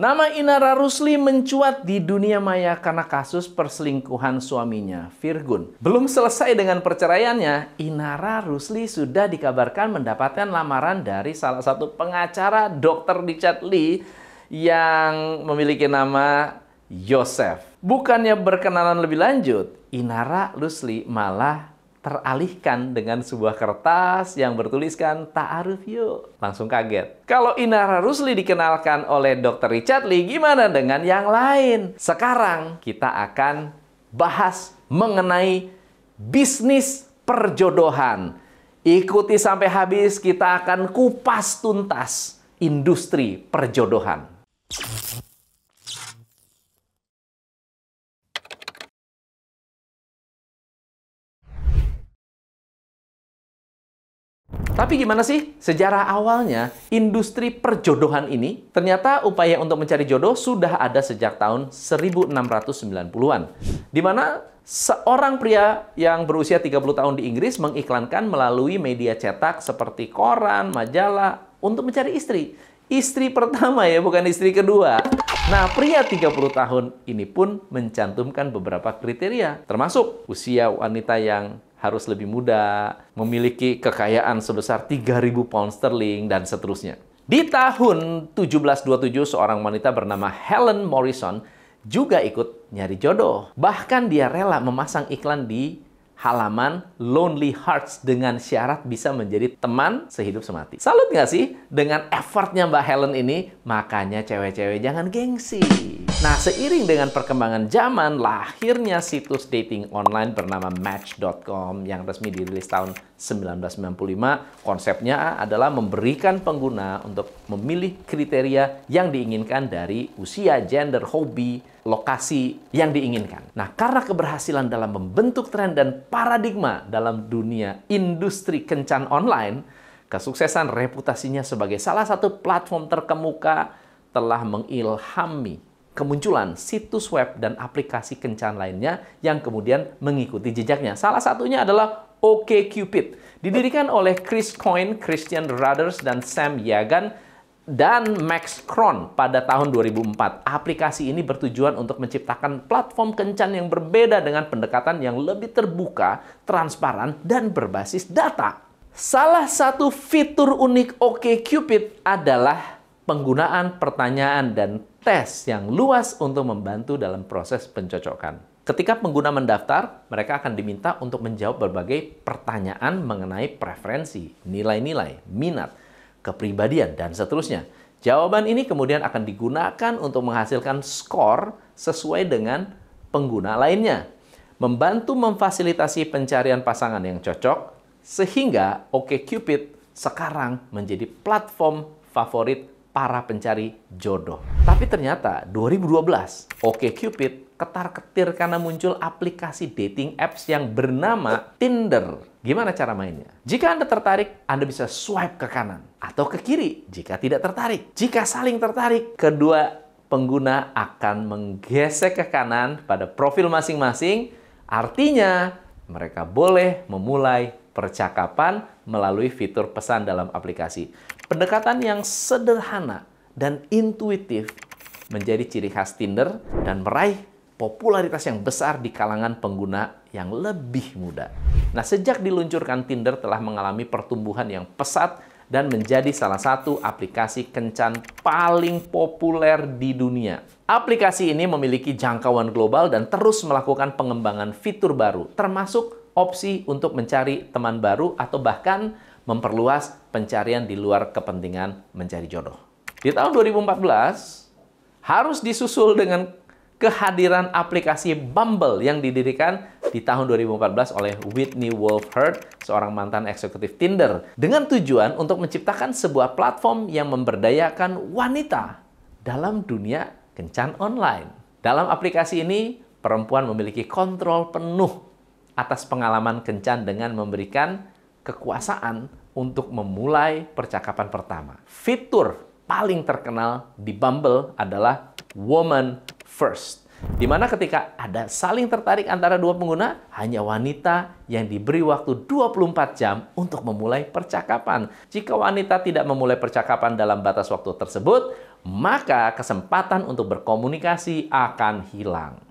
Nama Inara Rusli mencuat di dunia maya karena kasus perselingkuhan suaminya, Virgun. Belum selesai dengan perceraiannya, Inara Rusli sudah dikabarkan mendapatkan lamaran dari salah satu pengacara Dr. Richard Lee yang memiliki nama Yosef. Bukannya berkenalan lebih lanjut, Inara Rusli malah teralihkan dengan sebuah kertas yang bertuliskan ta'aruf yuk. Langsung kaget. Kalau Inara Rusli dikenalkan oleh Dr. Richard Lee, gimana dengan yang lain? Sekarang kita akan bahas mengenai bisnis perjodohan. Ikuti sampai habis, kita akan kupas tuntas industri perjodohan. Tapi gimana sih sejarah awalnya industri perjodohan ini? Ternyata upaya untuk mencari jodoh sudah ada sejak tahun 1690-an. Di mana seorang pria yang berusia 30 tahun di Inggris mengiklankan melalui media cetak seperti koran, majalah untuk mencari istri. Istri pertama ya, bukan istri kedua. Nah, pria 30 tahun ini pun mencantumkan beberapa kriteria, termasuk usia wanita yang harus lebih muda, memiliki kekayaan sebesar 3.000 pound sterling, dan seterusnya. Di tahun 1727, seorang wanita bernama Helen Morrison juga ikut nyari jodoh. Bahkan dia rela memasang iklan di halaman Lonely Hearts dengan syarat bisa menjadi teman sehidup semati. Salut nggak sih dengan effortnya Mbak Helen ini? Makanya cewek-cewek jangan gengsi. Nah, seiring dengan perkembangan zaman, lahirnya situs dating online bernama Match.com yang resmi dirilis tahun 1995. Konsepnya adalah memberikan pengguna untuk memilih kriteria yang diinginkan dari usia, gender, hobi, lokasi yang diinginkan. Nah, karena keberhasilan dalam membentuk tren dan paradigma dalam dunia industri kencan online, kesuksesan reputasinya sebagai salah satu platform terkemuka telah mengilhami kemunculan situs web dan aplikasi kencan lainnya yang kemudian mengikuti jejaknya. Salah satunya adalah OkCupid. Didirikan oleh Chris Coyne, Christian Rudders, dan Sam Yagan dan Max Kron pada tahun 2004. Aplikasi ini bertujuan untuk menciptakan platform kencan yang berbeda dengan pendekatan yang lebih terbuka, transparan, dan berbasis data. Salah satu fitur unik OkCupid adalah penggunaan pertanyaan dan tes yang luas untuk membantu dalam proses pencocokan. Ketika pengguna mendaftar, mereka akan diminta untuk menjawab berbagai pertanyaan mengenai preferensi, nilai-nilai, minat, kepribadian, dan seterusnya. Jawaban ini kemudian akan digunakan untuk menghasilkan skor sesuai dengan pengguna lainnya. Membantu memfasilitasi pencarian pasangan yang cocok, sehingga OkCupid sekarang menjadi platform favorit para pencari jodoh. Tapi ternyata 2012, OkCupid ketar-ketir karena muncul aplikasi dating apps yang bernama Tinder. Gimana cara mainnya? Jika Anda tertarik, Anda bisa swipe ke kanan atau ke kiri jika tidak tertarik. Jika saling tertarik, kedua pengguna akan menggesek ke kanan pada profil masing-masing. Artinya, mereka boleh memulai percakapan melalui fitur pesan dalam aplikasi. Pendekatan yang sederhana dan intuitif menjadi ciri khas Tinder dan meraih popularitas yang besar di kalangan pengguna yang lebih muda. Nah, sejak diluncurkan Tinder telah mengalami pertumbuhan yang pesat dan menjadi salah satu aplikasi kencan paling populer di dunia. Aplikasi ini memiliki jangkauan global dan terus melakukan pengembangan fitur baru, termasuk opsi untuk mencari teman baru atau bahkan memperluas pencarian di luar kepentingan mencari jodoh. Di tahun 2014, harus disusul dengan kehadiran aplikasi Bumble yang didirikan di tahun 2014 oleh Whitney Wolf Herd, seorang mantan eksekutif Tinder, dengan tujuan untuk menciptakan sebuah platform yang memberdayakan wanita dalam dunia kencan online. Dalam aplikasi ini, perempuan memiliki kontrol penuh atas pengalaman kencan dengan memberikan kekuasaan untuk memulai percakapan pertama. Fitur paling terkenal di Bumble adalah Woman first. Di mana ketika ada saling tertarik antara dua pengguna, hanya wanita yang diberi waktu 24 jam untuk memulai percakapan. Jika wanita tidak memulai percakapan dalam batas waktu tersebut, maka kesempatan untuk berkomunikasi akan hilang.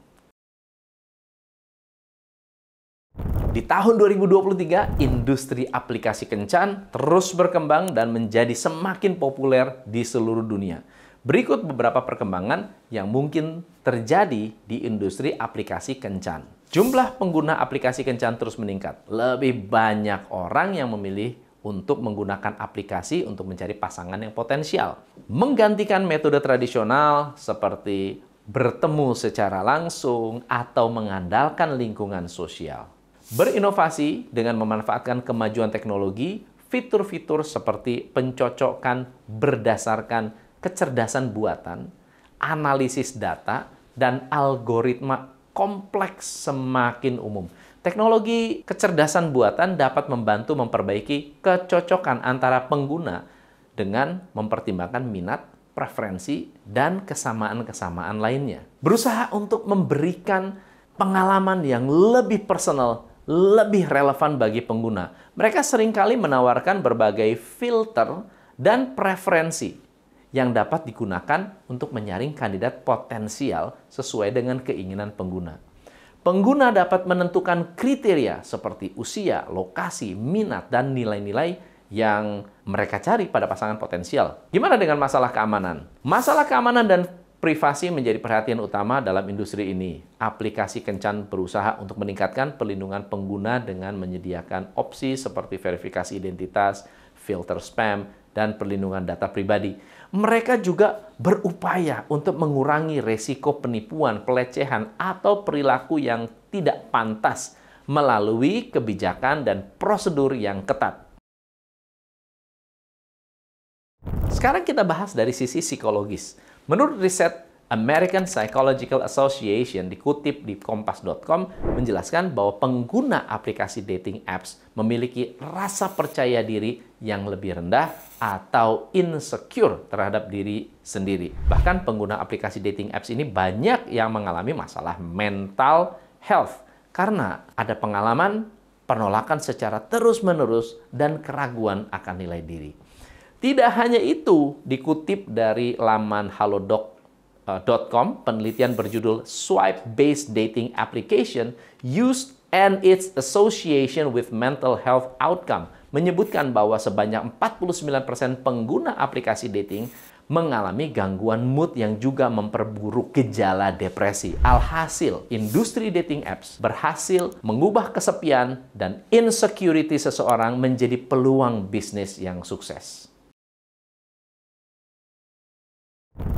Di tahun 2023, industri aplikasi kencan terus berkembang dan menjadi semakin populer di seluruh dunia. Berikut beberapa perkembangan yang mungkin terjadi di industri aplikasi kencan. Jumlah pengguna aplikasi kencan terus meningkat. Lebih banyak orang yang memilih untuk menggunakan aplikasi untuk mencari pasangan yang potensial. Menggantikan metode tradisional seperti bertemu secara langsung atau mengandalkan lingkungan sosial. Berinovasi dengan memanfaatkan kemajuan teknologi, fitur-fitur seperti pencocokan berdasarkan kecerdasan buatan, analisis data, dan algoritma kompleks semakin umum. Teknologi kecerdasan buatan dapat membantu memperbaiki kecocokan antara pengguna dengan mempertimbangkan minat, preferensi, dan kesamaan-kesamaan lainnya. Berusaha untuk memberikan pengalaman yang lebih personal lebih relevan bagi pengguna. Mereka sering kali menawarkan berbagai filter dan preferensi yang dapat digunakan untuk menyaring kandidat potensial sesuai dengan keinginan pengguna. Pengguna dapat menentukan kriteria seperti usia, lokasi, minat, dan nilai-nilai yang mereka cari pada pasangan potensial. Gimana dengan masalah keamanan? Masalah keamanan dan Privasi menjadi perhatian utama dalam industri ini. Aplikasi Kencan berusaha untuk meningkatkan perlindungan pengguna dengan menyediakan opsi seperti verifikasi identitas, filter spam, dan perlindungan data pribadi. Mereka juga berupaya untuk mengurangi resiko penipuan, pelecehan, atau perilaku yang tidak pantas melalui kebijakan dan prosedur yang ketat. Sekarang kita bahas dari sisi psikologis. Menurut riset American Psychological Association dikutip di kompas.com menjelaskan bahwa pengguna aplikasi dating apps memiliki rasa percaya diri yang lebih rendah atau insecure terhadap diri sendiri. Bahkan pengguna aplikasi dating apps ini banyak yang mengalami masalah mental health karena ada pengalaman penolakan secara terus-menerus dan keraguan akan nilai diri. Tidak hanya itu, dikutip dari laman halodoc.com, penelitian berjudul Swipe Based Dating Application Used and its Association with Mental Health Outcome menyebutkan bahwa sebanyak 49% pengguna aplikasi dating mengalami gangguan mood yang juga memperburuk gejala depresi. Alhasil, industri dating apps berhasil mengubah kesepian dan insecurity seseorang menjadi peluang bisnis yang sukses.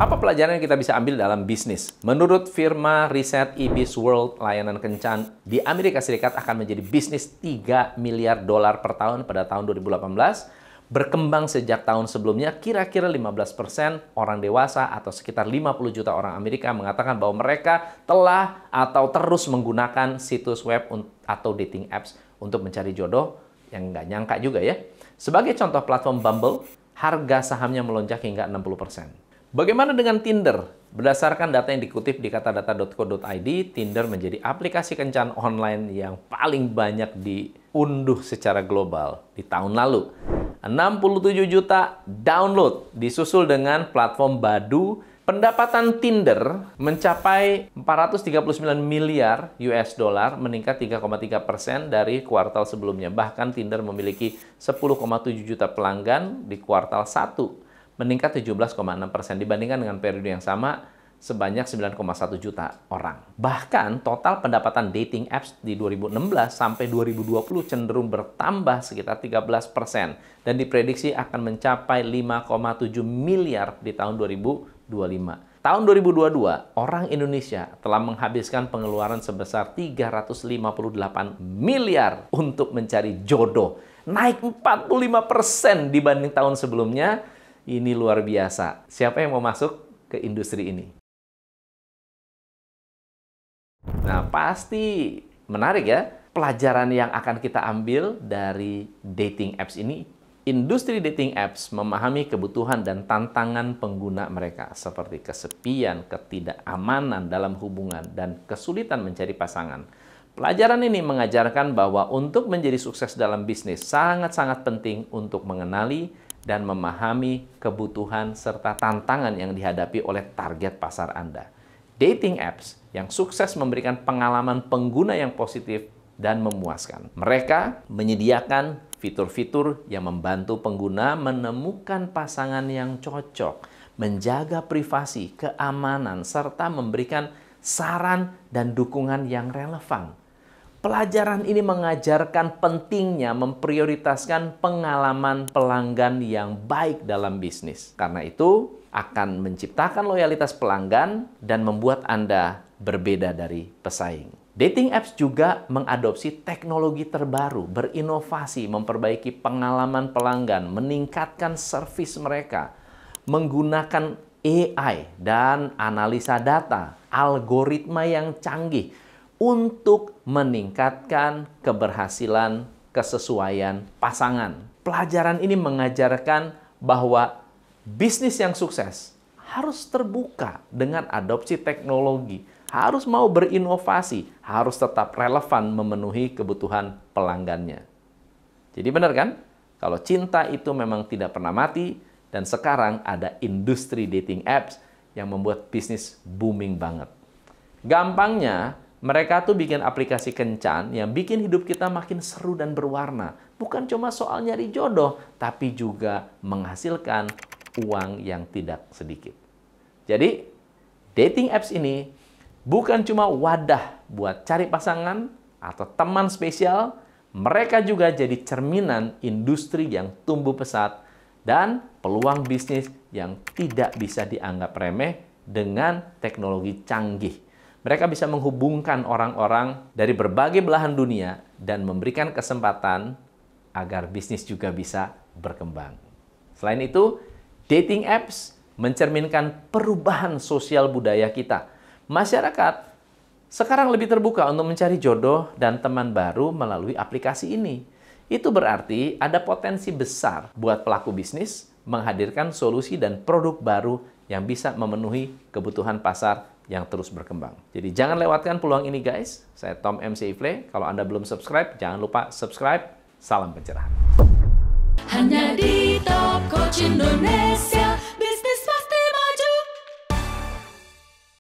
Apa pelajaran yang kita bisa ambil dalam bisnis? Menurut firma riset Ibis World, layanan kencan di Amerika Serikat akan menjadi bisnis 3 miliar dolar per tahun pada tahun 2018. Berkembang sejak tahun sebelumnya, kira-kira 15% orang dewasa atau sekitar 50 juta orang Amerika mengatakan bahwa mereka telah atau terus menggunakan situs web atau dating apps untuk mencari jodoh yang nggak nyangka juga ya. Sebagai contoh platform Bumble, harga sahamnya melonjak hingga 60%. Bagaimana dengan Tinder? Berdasarkan data yang dikutip di katadata.co.id, Tinder menjadi aplikasi kencan online yang paling banyak diunduh secara global di tahun lalu. 67 juta download, disusul dengan platform Badu. Pendapatan Tinder mencapai 439 miliar US dollar, meningkat 3,3 persen dari kuartal sebelumnya. Bahkan Tinder memiliki 10,7 juta pelanggan di kuartal 1 meningkat 17,6 persen dibandingkan dengan periode yang sama sebanyak 9,1 juta orang. Bahkan total pendapatan dating apps di 2016 sampai 2020 cenderung bertambah sekitar 13 persen dan diprediksi akan mencapai 5,7 miliar di tahun 2025. Tahun 2022, orang Indonesia telah menghabiskan pengeluaran sebesar 358 miliar untuk mencari jodoh. Naik 45% dibanding tahun sebelumnya ini luar biasa. Siapa yang mau masuk ke industri ini? Nah, pasti menarik ya pelajaran yang akan kita ambil dari dating apps ini. Industri dating apps memahami kebutuhan dan tantangan pengguna mereka seperti kesepian, ketidakamanan dalam hubungan, dan kesulitan mencari pasangan. Pelajaran ini mengajarkan bahwa untuk menjadi sukses dalam bisnis sangat-sangat penting untuk mengenali dan memahami kebutuhan serta tantangan yang dihadapi oleh target pasar Anda. Dating apps yang sukses memberikan pengalaman pengguna yang positif dan memuaskan. Mereka menyediakan fitur-fitur yang membantu pengguna menemukan pasangan yang cocok, menjaga privasi, keamanan, serta memberikan saran dan dukungan yang relevan. Pelajaran ini mengajarkan pentingnya memprioritaskan pengalaman pelanggan yang baik dalam bisnis. Karena itu, akan menciptakan loyalitas pelanggan dan membuat Anda berbeda dari pesaing. Dating apps juga mengadopsi teknologi terbaru, berinovasi, memperbaiki pengalaman pelanggan, meningkatkan servis mereka, menggunakan AI dan analisa data, algoritma yang canggih untuk meningkatkan keberhasilan kesesuaian pasangan. Pelajaran ini mengajarkan bahwa bisnis yang sukses harus terbuka dengan adopsi teknologi, harus mau berinovasi, harus tetap relevan memenuhi kebutuhan pelanggannya. Jadi benar kan? Kalau cinta itu memang tidak pernah mati dan sekarang ada industri dating apps yang membuat bisnis booming banget. Gampangnya, mereka tuh bikin aplikasi kencan yang bikin hidup kita makin seru dan berwarna. Bukan cuma soal nyari jodoh, tapi juga menghasilkan uang yang tidak sedikit. Jadi, dating apps ini bukan cuma wadah buat cari pasangan atau teman spesial, mereka juga jadi cerminan industri yang tumbuh pesat dan peluang bisnis yang tidak bisa dianggap remeh dengan teknologi canggih mereka bisa menghubungkan orang-orang dari berbagai belahan dunia dan memberikan kesempatan agar bisnis juga bisa berkembang. Selain itu, dating apps mencerminkan perubahan sosial budaya kita. Masyarakat sekarang lebih terbuka untuk mencari jodoh dan teman baru melalui aplikasi ini. Itu berarti ada potensi besar buat pelaku bisnis menghadirkan solusi dan produk baru yang bisa memenuhi kebutuhan pasar yang terus berkembang. Jadi jangan lewatkan peluang ini guys. Saya Tom MC Ifle. Kalau Anda belum subscribe, jangan lupa subscribe. Salam pencerahan. Hanya di Top Coach Indonesia.